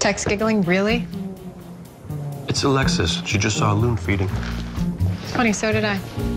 Tex giggling, really? It's Alexis. She just saw a loon feeding. Funny, so did I.